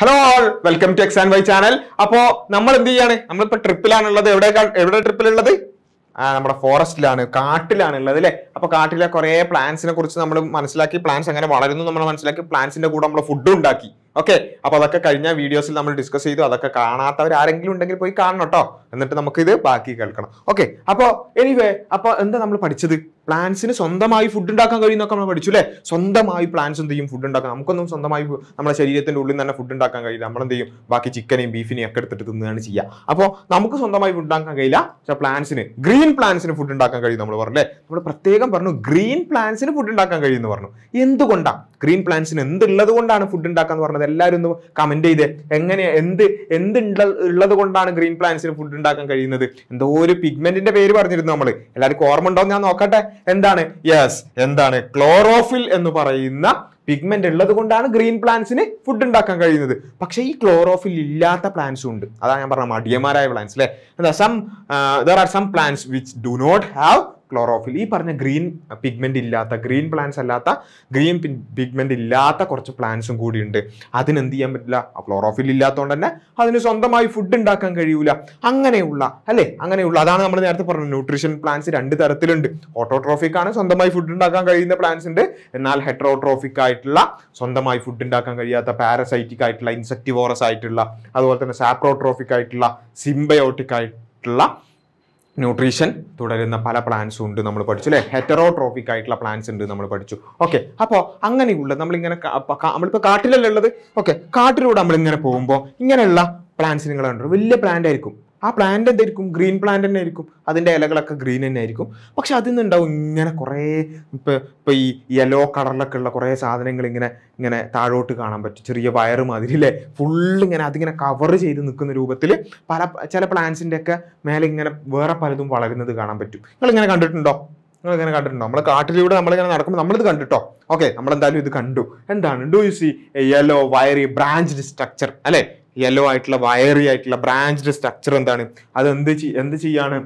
Hello all welcome to X and Y channel അപ്പോ നമ്മൾ എന്ത് ചെയ്യാണ്? നമ്മളിപ്പോ ട്രിപ്പിലാണുള്ളത് എവിടെ എവിടെ ട്രിപ്പിലുള്ളത് ആ നമ്മുടെ ഫോറസ്റ്റിലാണ് കാട്ടിലാണ് ഉള്ളത് അല്ലേ? അപ്പൊ കാട്ടിലെ കുറെ പ്ലാന്റ്സിനെ കുറിച്ച് നമ്മൾ മനസ്സിലാക്കി. പ്ലാന്റ്സ് എങ്ങനെ വളരുന്നു നമ്മൾ മനസ്സിലാക്കി. പ്ലാന്റ്സിന്റെ കൂടെ നമ്മൾ ഫുഡ് ഉണ്ടാക്കി. ഓക്കെ അപ്പൊ അതൊക്കെ കഴിഞ്ഞ വീഡിയോസിൽ നമ്മൾ ഡിസ്കസ് ചെയ്തു. അതൊക്കെ കാണാത്തവർ ആരെങ്കിലും ഉണ്ടെങ്കിൽ പോയി കാണണം കേട്ടോ എന്നിട്ട് നമുക്ക് ഇത് ബാക്കി കേൾക്കണം. ഓക്കെ അപ്പോ എനിവേ അപ്പൊ എന്താ നമ്മൾ പഠിച്ചത്? പ്ലാന്റ്സിന് സ്വന്തമായി ഫുഡ് ഉണ്ടാക്കാൻ കഴിയുന്നൊക്കെ നമ്മൾ പഠിച്ചു അല്ലേ? സ്വന്തമായി പ്ലാന്റ്സ് എന്ത് ചെയ്യും? ഫുഡ് ഉണ്ടാക്കാം നമുക്കൊന്നും സ്വന്തമായി നമ്മുടെ ശരീരത്തിന്റെ ഉള്ളിൽ തന്നെ ഫുഡ് ഉണ്ടാക്കാൻ കഴിയില്ല. നമ്മളെന്ത് ചെയ്യും? ബാക്കി ചിക്കനെയും ബീഫിനെയും ഒക്കെ എടുത്തിട്ട് തിന്നുകയാണ് ചെയ്യുക അപ്പോൾ നമുക്ക് സ്വന്തമായി ഫുഡ് ഉണ്ടാക്കാൻ കഴിയില്ല. പക്ഷെ പ്ലാന്റ്സിന് ഗ്രീൻ പ്ലാന്റ്സിന് ഫുഡ് ഉണ്ടാക്കാൻ കഴിയും നമ്മൾ പറഞ്ഞല്ലേ നമ്മൾ പ്രത്യേകം പറഞ്ഞു ഗ്രീൻ പ്ലാന്റ്സിന് ഫുഡ് ഉണ്ടാക്കാൻ കഴിയുമെന്ന് പറഞ്ഞു. എന്തുകൊണ്ടാണ് ഗ്രീൻ പ്ലാന്റ്സിന് എന്തുള്ളത് കൊണ്ടാണ് ഫുഡ് ഉണ്ടാക്കാന്ന് പറഞ്ഞത്? എല്ലാവരും ഒന്ന് കമന്റ് ചെയ്ത്. എങ്ങനെ എന്ത് എന്ത് ഉള്ളത് കൊണ്ടാണ് ഗ്രീൻ പ്ലാന്റ്സിന് ഫുഡ് ഉണ്ടാക്കാൻ കഴിയുന്നത്? എന്തോ ഒരു പിഗ്മെന്റിന്റെ പേര് പറഞ്ഞിരുന്നു നമ്മൾ എല്ലാവർക്കും ഓർമ്മ ഉണ്ടോ എന്ന് ഞാൻ നോക്കട്ടെ. എന്താണ്? യെസ് എന്താണ്? ക്ലോറോഫിൽ എന്ന് പറയുന്ന പിഗ്മെന്റ് ഉള്ളത് കൊണ്ടാണ് ഗ്രീൻ പ്ലാന്റ്സിന് ഫുഡ് ഉണ്ടാക്കാൻ കഴിയുന്നത്. പക്ഷെ ഈ ക്ലോറോഫിൽ ഇല്ലാത്ത പ്ലാന്റ്സും ഉണ്ട്. അതാണ് ഞാൻ പറഞ്ഞ മടിയന്മാരായ പ്ലാന്റ്സ് അല്ലേ എന്താ some there are some plants which do not have chlorophyll ഈ പറഞ്ഞ ഗ്രീൻ പിഗ്മെന്റ് ഇല്ലാത്ത ഗ്രീൻ പ്ലാന്റ്സ് അല്ലാത്ത ഗ്രീൻ പിഗ്മെന്റ് ഇല്ലാത്ത കുറച്ച് പ്ലാന്റ്സും കൂടിയുണ്ട് അതിനെന്ത് ചെയ്യാൻ പറ്റില്ല? ക്ലോറോഫിൽ ഇല്ലാത്തതുകൊണ്ട് തന്നെ അതിന് സ്വന്തമായി ഫുഡ് ഉണ്ടാക്കാൻ കഴിയൂല. അങ്ങനെയുള്ള അല്ലേ? അങ്ങനെയുള്ള അതാണ് നമ്മൾ നേരത്തെ പറഞ്ഞത് ന്യൂട്രീഷൻ പ്ലാന്റ്സ് രണ്ട് തരത്തിലുണ്ട്. ഓട്ടോട്രോഫിക് ആണ് സ്വന്തമായി ഫുഡ് ഉണ്ടാക്കാൻ കഴിയുന്ന പ്ലാന്റ്സ് ഉണ്ട്. എന്നാൽ ഹെട്രോട്രോഫിക് ആയിട്ടുള്ള സ്വന്തമായി ഫുഡ് ഉണ്ടാക്കാൻ കഴിയാത്ത പാരസൈറ്റിക് ആയിട്ടുള്ള ഇൻസെക്ടിവോറസ് ആയിട്ടുള്ള അതുപോലെ തന്നെ സാപ്രോട്രോഫിക് ആയിട്ടുള്ള സിംബയോട്ടിക് ആയിട്ടുള്ള ന്യൂട്രീഷൻ തുടരുന്ന പല പ്ലാന്റ്സും ഉണ്ട് നമ്മൾ പഠിച്ചു അല്ലേ? ഹെറ്ററോട്രോഫിക് ആയിട്ടുള്ള പ്ലാന്റ്സ് ഉണ്ട് നമ്മൾ പഠിച്ചു. ഓക്കെ അപ്പോൾ അങ്ങനെയുള്ള നമ്മളിങ്ങനെ നമ്മളിപ്പോൾ കാട്ടിലല്ലേ ഉള്ളത്? ഓക്കെ കാട്ടിലൂടെ നമ്മളിങ്ങനെ പോകുമ്പോൾ ഇങ്ങനെയുള്ള പ്ലാൻസ് നിങ്ങൾ കണ്ടു? വലിയ പ്ലാന്റ് ആയിരിക്കും. ആ പ്ലാന്റ് എന്തായിരിക്കും? ഗ്രീൻ പ്ലാന്റ് തന്നെ ആയിരിക്കും. അതിന്റെ ഇലകളൊക്കെ ഗ്രീൻ തന്നെ ആയിരിക്കും. പക്ഷെ അതിൽ നിന്നുണ്ടാവും ഇങ്ങനെ കുറേ ഇപ്പോൾ ഇപ്പോൾ ഈ യെല്ലോ കളറിലൊക്കെ ഉള്ള കുറേ സാധനങ്ങൾ ഇങ്ങനെ ഇങ്ങനെ താഴോട്ട് കാണാൻ പറ്റും. ചെറിയ വയറ് മാതിരി അല്ലേ ഫുള്ള് ഇങ്ങനെ അതിങ്ങനെ കവർ ചെയ്ത് നിൽക്കുന്ന രൂപത്തിൽ പല ചില പ്ലാന്റ്സിന്റെ ഒക്കെ മേലെ ഇങ്ങനെ വേറെ പലതും വളരുന്നത് കാണാൻ പറ്റും. നിങ്ങളിങ്ങനെ കണ്ടിട്ടുണ്ടോ? നിങ്ങൾ ഇങ്ങനെ കണ്ടിട്ടുണ്ടോ? നമ്മൾ കാട്ടിലൂടെ നമ്മളിങ്ങനെ നടക്കുമ്പോൾ നമ്മളിത് കണ്ടിട്ടോ? ഓക്കെ നമ്മളെന്തായാലും ഇത് കണ്ടു. എന്താണ്? Do you see yellow wiry branched structure അല്ലെ? യെല്ലോ ആയിട്ടുള്ള വയറി ആയിട്ടുള്ള ബ്രാഞ്ച്ഡ് സ്ട്രക്ചർ എന്താണ്? അത് എന്ത് എന്ത് ചെയ്യാണ്?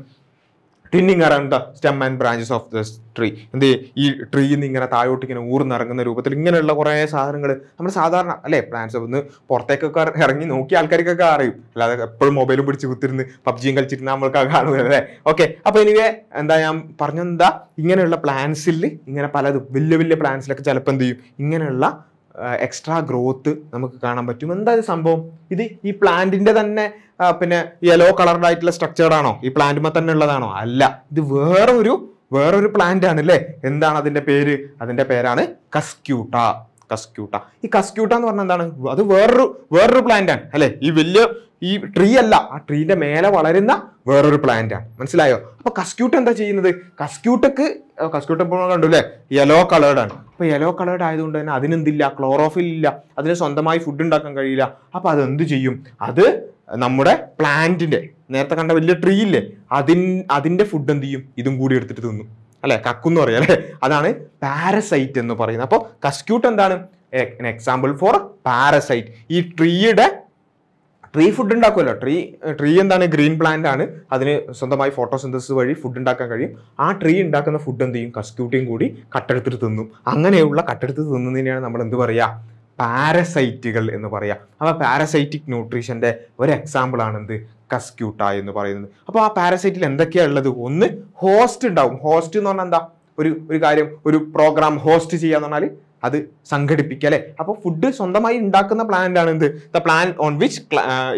Twining around the stem and branches of the tree എന്ത് ഈ ട്രീയിൽ നിന്ന് ഇങ്ങനെ താഴോട്ട് ഇങ്ങനെ ഊർന്നിറങ്ങുന്ന രൂപത്തിൽ ഇങ്ങനെയുള്ള കുറേ സാധനങ്ങൾ നമ്മൾ സാധാരണ അല്ലേ? പ്ലാൻസ് ഒന്ന് പുറത്തേക്കൊക്കെ ഇറങ്ങി നോക്കിയ ആൾക്കാർക്കൊക്കെ അറിയും. അല്ലാതെ എപ്പോഴും മൊബൈലും പിടിച്ച് കുത്തിരുന്ന് പബ്ജിയും കളിച്ചിരുന്ന നമ്മൾക്ക് കാണുക അല്ലേ? ഓക്കെ അപ്പൊ എനിക്ക് എന്താ ഞാൻ പറഞ്ഞെന്താ ഇങ്ങനെയുള്ള പ്ലാൻസിൽ ഇങ്ങനെ പലതും വലിയ വലിയ പ്ലാൻസിലൊക്കെ ചിലപ്പോൾ എന്ത് ചെയ്യും? ഇങ്ങനെയുള്ള എക്സ്ട്രാ ഗ്രോത്ത് നമുക്ക് കാണാൻ പറ്റും. എന്താ ഇത് സംഭവം? ഇത് ഈ പ്ലാന്റിന്റെ തന്നെ പിന്നെ യെല്ലോ കളർഡ് ആയിട്ടുള്ള സ്ട്രക്ചേർഡ് ആണോ? ഈ പ്ലാന്റുമ്മ തന്നെ ഉള്ളതാണോ? അല്ല. ഇത് വേറൊരു വേറൊരു പ്ലാന്റ് ആണ് അല്ലേ എന്താണ് അതിന്റെ പേര്? അതിന്റെ പേരാണ് കസ്ക്യൂട്ട കസ്ക്യൂട്ട ഈ കസ്ക്യൂട്ട എന്ന് പറഞ്ഞാൽ എന്താണ്? അത് വേറൊരു വേറൊരു പ്ലാന്റ് ആണ് അല്ലെ? ഈ വലിയ ഈ ട്രീ അല്ല ആ ട്രീന്റെ മേലെ വളരുന്ന വേറൊരു പ്ലാന്റാണ് മനസ്സിലായോ? അപ്പൊ കസ്ക്യൂട്ട് എന്താ ചെയ്യുന്നത്? കസ്ക്യൂട്ടക്ക് കസ്ക്യൂട്ട് ഇപ്പോൾ കണ്ടു അല്ലേ യെല്ലോ കളേർഡ് ആണ്. അപ്പൊ യെല്ലോ കളേർഡ് ആയതുകൊണ്ട് തന്നെ അതിനെന്തില്ല? ക്ലോറോഫിൽ ഇല്ല അതിന് സ്വന്തമായി ഫുഡ് ഉണ്ടാക്കാൻ കഴിയില്ല. അപ്പൊ അത് എന്ത് ചെയ്യും? അത് നമ്മുടെ പ്ലാന്റിന്റെ നേരത്തെ കണ്ട വലിയ ട്രീ ഇല്ലേ? അതിൻ അതിന്റെ ഫുഡ് എന്ത് ചെയ്യും? ഇതും കൂടി എടുത്തിട്ട് തിന്നും. അല്ലെ? കക്കുന്ന് പറയാം അല്ലെ? അതാണ് പാരസൈറ്റ് എന്ന് പറയുന്നത്. അപ്പോൾ കസ്ക്യൂട്ട് എന്താണ്? എക്സാമ്പിൾ ഫോർ പാരസൈറ്റ് ഈ ട്രീയുടെ ട്രീ ഫുഡ് ഉണ്ടാക്കുമല്ലോ. ട്രീ ട്രീ എന്താണ്? ഗ്രീൻ പ്ലാന്റ് ആണ്. അതിന് സ്വന്തമായി ഫോട്ടോസിന്തസിസ് വഴി ഫുഡ് ഉണ്ടാക്കാൻ കഴിയും. ആ ട്രീ ഉണ്ടാക്കുന്ന ഫുഡ് എന്ത് ചെയ്യും? കസ്ക്യൂട്ടിയും കൂടി കട്ടെടുത്തിട്ട് തിന്നും. അങ്ങനെയുള്ള കട്ടെടുത്ത് തിന്നുന്നതിനെയാണ് നമ്മൾ എന്ത് പറയുക പാരസൈറ്റുകൾ എന്ന് പറയാം. അപ്പോൾ പാരസൈറ്റിക് ന്യൂട്രീഷന്റെ ഒരു എക്സാമ്പിൾ ആണ് എന്ത്? കസ്ക്യൂട്ട എന്ന് പറയുന്നത്. അപ്പോൾ ആ പാരസൈറ്റിൽ എന്തൊക്കെയാണ് ഉള്ളത്? ഒന്ന് ഹോസ്റ്റ് ഉണ്ടാവും. ഹോസ്റ്റ് എന്ന് പറഞ്ഞാൽ എന്താ? ഒരു ഒരു കാര്യം ഒരു പ്രോഗ്രാം ഹോസ്റ്റ് ചെയ്യാന്ന് പറഞ്ഞാൽ അത് സംഘടിപ്പിക്കുക അല്ലെ? അപ്പോൾ ഫുഡ് സ്വന്തമായി ഉണ്ടാക്കുന്ന പ്ലാന്റ് ആണ് എന്ത് the plant on which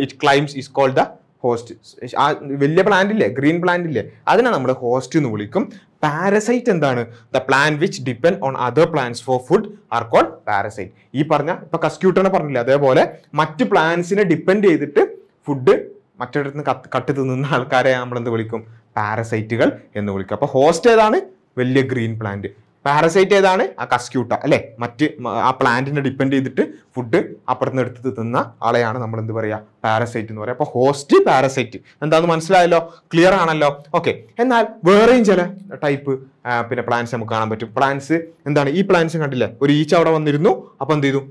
it climbs is called the host ആ വലിയ പ്ലാന്റ് ഇല്ലേ? ഗ്രീൻ പ്ലാന്റ് ഇല്ലേ? അതിനെ നമ്മൾ ഹോസ്റ്റ് എന്ന് വിളിക്കും. പാരസൈറ്റ് എന്താണ്? The plant which depend on other plants for food are called parasite ഈ പറഞ്ഞ ഇപ്പൊ കസ്ക്യൂട്ടറിനെ പറഞ്ഞില്ലേ? അതേപോലെ മറ്റ് പ്ലാന്റ്സിനെ ഡിപ്പെൻഡ് ചെയ്തിട്ട് ഫുഡ് മറ്റിടത്ത് നിന്ന് കട്ട് തിന്നുന്ന ആൾക്കാരെ നമ്മൾ എന്ത് വിളിക്കും പാരസൈറ്റുകൾ എന്ന് വിളിക്കും. അപ്പൊ ഹോസ്റ്റ് ഏതാണ്? വലിയ ഗ്രീൻ പ്ലാന്റ് പാരസൈറ്റ് ഏതാണ്? ആ കസ്ക്യൂട്ട അല്ലെ? മറ്റ് ആ പ്ലാന്റിനെ ഡിപ്പെൻഡ് ചെയ്തിട്ട് ഫുഡ് അപ്പുറത്തുനിന്ന് എടുത്ത് തിന്ന ആളെയാണ് നമ്മൾ എന്ത് പറയുക പാരസൈറ്റ് എന്ന് പറയുക അപ്പൊ ഹോസ്റ്റ് പാരസൈറ്റ്. എന്താന്ന് മനസ്സിലായല്ലോ? ക്ലിയർ ആണല്ലോ. ഓക്കെ എന്നാൽ വേറെയും ചില ടൈപ്പ് പിന്നെ പ്ലാന്റ്സ് നമുക്ക് കാണാൻ പറ്റും. പ്ലാന്റ്സ് എന്താണ്? ഈ പ്ലാന്റ്സ് കണ്ടില്ലേ? ഒരു ഈച്ച അവിടെ വന്നിരുന്നു. അപ്പൊ എന്ത് ചെയ്തു?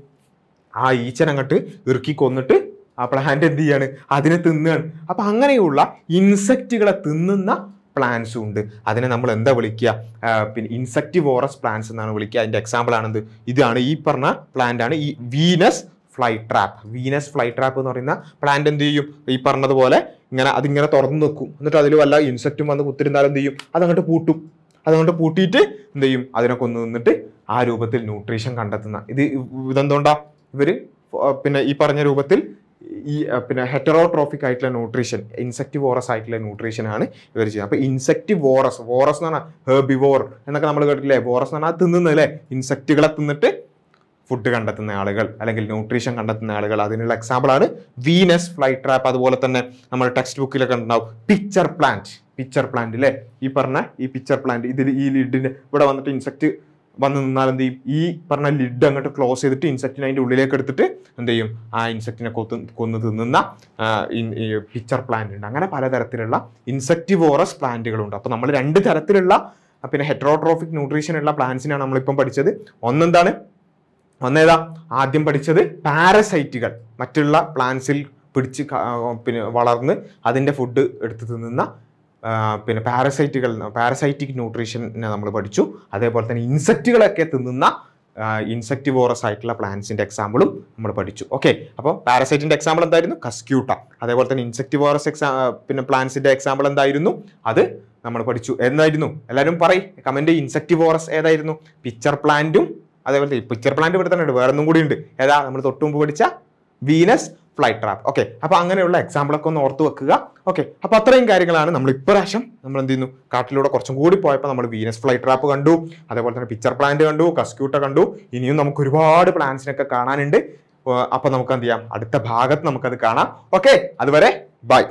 ആ ഈച്ചനെ അങ്ങോട്ട് ഇറുക്കി കൊന്നിട്ട് ആ പ്ലാന്റ് എന്ത് ചെയ്യാണ്? അതിനെ തിന്നുകയാണ്. അപ്പൊ അങ്ങനെയുള്ള ഇൻസെക്റ്റുകളെ തിന്നുന്ന പ്ലാന്റ്സും ഉണ്ട്. അതിനെ നമ്മൾ എന്താ വിളിക്കുക? പിന്നെ പിന്നെ ഇൻസെക്ടിവോറസ് പ്ലാന്റ്സ് എന്നാണ് വിളിക്കുക. അതിന്റെ എക്സാമ്പിൾ ആണെന്ത്? ഇതാണ് ഈ പറഞ്ഞ പ്ലാന്റ് ആണ്. ഈ Venus fly trap Venus fly trap എന്ന് പറയുന്ന പ്ലാന്റ് എന്ത് ചെയ്യും? ഈ പറഞ്ഞതുപോലെ ഇങ്ങനെ അതിങ്ങനെ തുറന്നു നിൽക്കും. എന്നിട്ട് അതിൽ വല്ല ഇൻസെക്റ്റും വന്ന് കുത്തിരുന്നാലും എന്ത് ചെയ്യും? അതങ്ങോട്ട് പൂട്ടും. അതങ്ങോട്ട് പൂട്ടിയിട്ട് എന്ത് ചെയ്യും? അതിനെ കൊന്നു നിന്നിട്ട് ആ രൂപത്തിൽ ന്യൂട്രീഷൻ കണ്ടെത്തുന്ന. ഇത് ഇതെന്തുകൊണ്ടാണ് ഇവർ പിന്നെ ഈ പറഞ്ഞ രൂപത്തിൽ ഈ പിന്നെ ഹെറ്ററോട്രോഫിക് ആയിട്ടുള്ള ന്യൂട്രീഷൻ ഇൻസെക്ടിവോറസ് ആയിട്ടുള്ള ന്യൂട്രീഷൻ ആണ് ഇവർ ചെയ്യുന്നത്. അപ്പോൾ ഇൻസെക്ടിവോറസ് വോറസ് വോറസ് എന്ന് പറഞ്ഞാൽ ഹെർബിവോർ എന്നൊക്കെ നമ്മൾ കേട്ടിട്ടില്ലേ? വോറസ് എന്ന് പറഞ്ഞാൽ തിന്നുന്നത് അല്ലേ? ഇൻസെക്റ്റുകളെ തിന്നിട്ട് ഫുഡ് കണ്ടെത്തുന്ന ആളുകൾ അല്ലെങ്കിൽ ന്യൂട്രീഷൻ കണ്ടെത്തുന്ന ആളുകൾ. അതിനുള്ള എക്സാമ്പിളാണ് വീനസ് ഫ്ലൈ ട്രാപ്പ് അതുപോലെ തന്നെ നമ്മൾ ടെക്സ്റ്റ് ബുക്കിലൊക്കെ ഉണ്ടാവും. പിക്ചർ പ്ലാന്റ് പിക്ചർ പ്ലാന്റ് അല്ലേ ഈ പറഞ്ഞ ഈ പിക്ചർ പ്ലാന്റ് ഇതിൽ ഈ ലിഡിന് ഇവിടെ വന്നിട്ട് ഇൻസെക്ട് വന്ന് നിന്നാൽ എന്ത് ചെയ്യും? ഈ പറഞ്ഞ ലിഡ് അങ്ങോട്ട് ക്ലോസ് ചെയ്തിട്ട് ഇൻസെക്റ്റിനെ അതിന്റെ ഉള്ളിലേക്ക് എടുത്തിട്ട് എന്ത് ചെയ്യും? ആ ഇൻസെക്റ്റിനെ കൊത്ത് കൊന്ന് തിന്നുന്ന പിക്ചർ പ്ലാന്റ് ഉണ്ട്. അങ്ങനെ പലതരത്തിലുള്ള ഇൻസെക്റ്റിവോറസ് പ്ലാന്റുകളുണ്ട് അപ്പോൾ നമ്മൾ രണ്ട് തരത്തിലുള്ള പിന്നെ ഹെറ്ററോട്രോഫിക് ന്യൂട്രീഷൻ ഉള്ള പ്ലാന്റ്സിനാണ് നമ്മളിപ്പം പഠിച്ചത്. ഒന്നെന്താണ്? ഒന്നേതാ? ആദ്യം പഠിച്ചത് പാരസൈറ്റുകൾ മറ്റുള്ള പ്ലാന്റ്സിൽ പിടിച്ച് പിന്നെ വളർന്ന് അതിന്റെ ഫുഡ് എടുത്ത് തിന്നുന്ന പിന്നെ പാരസൈറ്റുകൾ പാരസൈറ്റിക് ന്യൂട്രീഷനെ നമ്മൾ പഠിച്ചു. അതേപോലെ തന്നെ ഇൻസെക്റ്റുകളൊക്കെ തിന്നുന്ന ഇൻസെക്ടിവോറസ് ആയിട്ടുള്ള പ്ലാന്റ്സിന്റെ എക്സാമ്പിളും നമ്മൾ പഠിച്ചു. ഓക്കെ അപ്പോൾ പാരസൈറ്റിന്റെ എക്സാമ്പിൾ എന്തായിരുന്നു? കസ്ക്യൂട്ട അതേപോലെ തന്നെ ഇൻസെക്ടിവോറസ് എക്സാ പിന്നെ പ്ലാന്റ്സിന്റെ എക്സാമ്പിൾ എന്തായിരുന്നു? അത് നമ്മൾ പഠിച്ചു. എന്തായിരുന്നു? എല്ലാവരും പറയും കമന്റ് ഇൻസെക്ടിവോറസ് ഏതായിരുന്നു? പിക്ചർ പ്ലാന്റും അതേപോലെ പിക്ചർ പ്ലാന്റ് ഇവിടെ തന്നെ ഉണ്ട്. വേറെ ഒന്നും കൂടി ഉണ്ട്. ഏതാ? നമ്മൾ തൊട്ട് മുമ്പ് പഠിച്ച വീനസ് ഫ്ലൈ ട്രാപ്പ് ഓക്കെ അപ്പൊ അങ്ങനെയുള്ള എക്സാമ്പിൾ ഒക്കെ ഒന്ന് ഓർത്ത് വെക്കുക. ഓക്കെ അപ്പൊ അത്രയും കാര്യങ്ങളാണ് നമ്മൾ ഇപ്രാവശ്യം നമ്മൾ എന്ത് ചെയ്യുന്നു? കാട്ടിലൂടെ കുറച്ചും കൂടി പോയപ്പോൾ നമ്മൾ വീനസ് ഫ്ലൈറ്റ് ട്രാപ്പ് കണ്ടു. അതേപോലെ തന്നെ പിക്ചർ പ്ലാന്റ് കണ്ടു കസ്ക്യൂട്ട കണ്ടു. ഇനിയും നമുക്ക് ഒരുപാട് പ്ലാന്റ്സിനൊക്കെ കാണാനുണ്ട്. അപ്പോൾ അപ്പൊ നമുക്ക് എന്ത് ചെയ്യാം? അടുത്ത ഭാഗത്ത് നമുക്കത് കാണാം. ഓക്കെ അതുവരെ ബൈ